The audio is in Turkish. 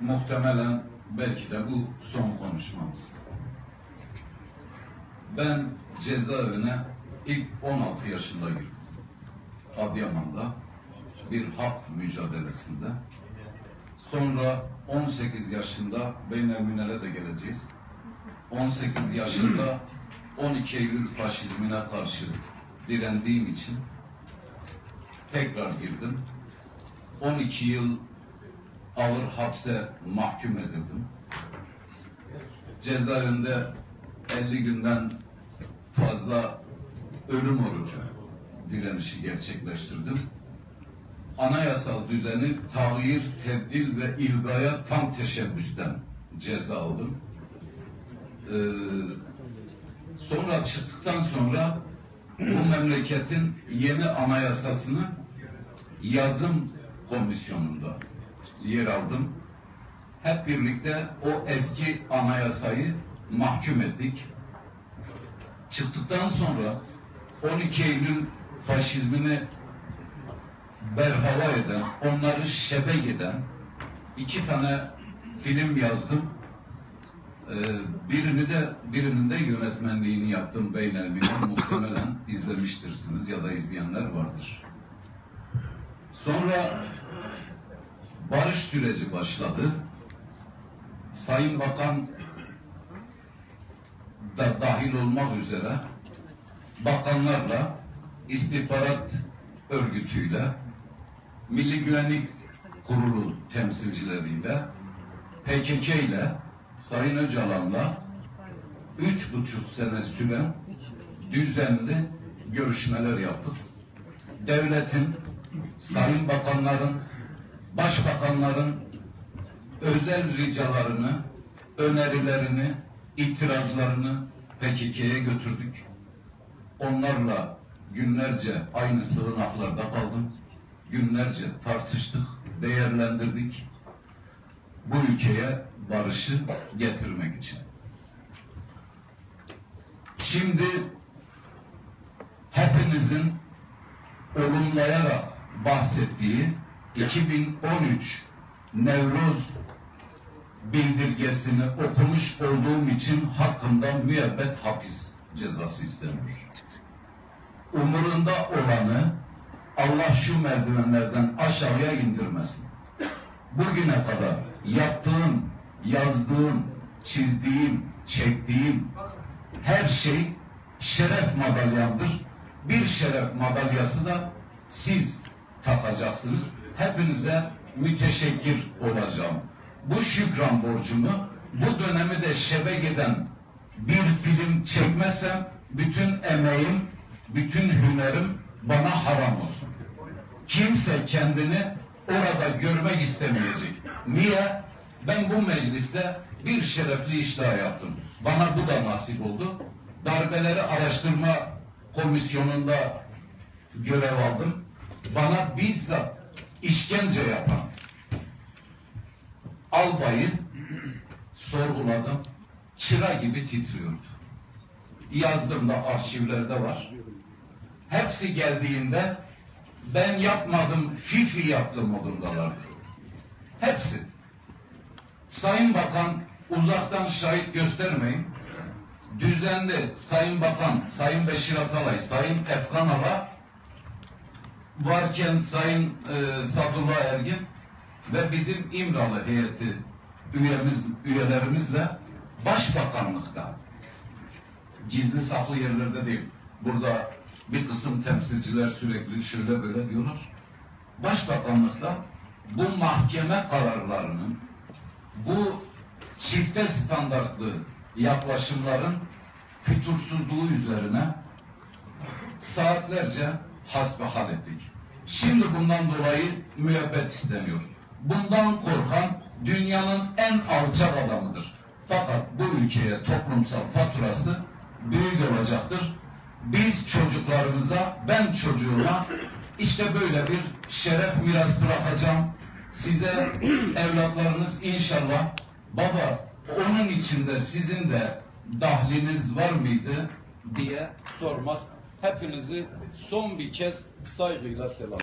muhtemelen belki de bu son konuşmamız. Ben cezaevine ilk 16 yaşında girdim. Adıyaman'da bir hak mücadelesinde. Sonra 18 yaşında Beynelminel'e de geleceğiz. 18 yaşında 12 Eylül faşizmine karşı direndiğim için tekrar girdim. 12 yıl ağır hapse mahkum edildim. Cezaevinde 50 günden fazla ölüm orucu direnişi gerçekleştirdim. Anayasal düzeni tağyir, tebdil ve ilgaya tam teşebbüsten ceza aldım. Ee, sonra çıktıktan sonra bu memleketin yeni anayasasını yazım komisyonunda yer aldım. Hep birlikte o eski anayasayı mahkum ettik. Çıktıktan sonra 12 Eylül faşizmini berhava eden, onları şebek eden iki tane film yazdım. Ee, birini de birinin de yönetmenliğini yaptım Beynelmilel muhtemelen izlemiştirsiniz ya da izleyenler vardır. Sonra barış süreci başladı. Sayın Bakan da dahil olmak üzere bakanlarla istihbarat örgütüyle Milli Güvenlik Kurulu temsilcileriyle PKK ile Sayın Öcalan'la üç buçuk sene süren düzenli görüşmeler yaptık. Devletin, sayın bakanların, başbakanların özel ricalarını, önerilerini, itirazlarını PKK'ye götürdük. Onlarla günlerce aynı sığınaklarda kaldım. Günlerce tartıştık, değerlendirdik. Bu ülkeye barışı getirmek için. Şimdi hepinizin olumlayarak bahsettiği 2013 Nevruz bildirgesini okumuş olduğum için hakkımda müebbet hapis cezası isteniyor. Umurunda olanı Allah şu merdivenlerden aşağıya indirmesin. Bugüne kadar yaptığım, yazdığım, çizdiğim, çektiğim her şey şeref madalyamdır. Bir şeref madalyası da siz takacaksınız. Hepinize müteşekkir olacağım. Bu şükran borcumu bu dönemi de şebek eden bir film çekmesem bütün emeğim, bütün hünerim bana haram olsun. Kimse kendini orada görmek istemeyecek. Niye? Ben bu mecliste bir şerefli iş daha yaptım. Bana bu da nasip oldu. Darbeleri araştırma komisyonunda görev aldım. Bana bizzat işkence yapan albayı sorguladım. Çıra gibi titriyordu. Yazdım da arşivlerde var. Hepsi geldiğinde ben yapmadım, fifi yaptım modundalardı. Hepsi. Sayın Bakan uzaktan şahit göstermeyin. Düzenli Sayın Bakan, Sayın Beşir Atalay, Sayın Efkan Ala varken Sayın e, Sadullah Ergin ve bizim İmralı heyeti üyemiz, üyelerimizle Başbakanlıkta gizli saklı yerlerde değil. Burada bir kısım temsilciler sürekli şöyle böyle diyorlar. Başbakanlıkta bu mahkeme kararlarının bu çifte standartlı yaklaşımların fütursuzluğu üzerine saatlerce hasbihal ettik. Şimdi bundan dolayı müebbet isteniyor. Bundan korkan dünyanın en alçak adamıdır. Fakat bu ülkeye toplumsal faturası büyük olacaktır. Biz çocuklarımıza, ben çocuğuma işte böyle bir şeref miras bırakacağım. Size evlatlarınız inşallah baba onun içinde sizin de dahliniz var mıydı diye sormaz. Hepinizi son bir kez saygıyla selam.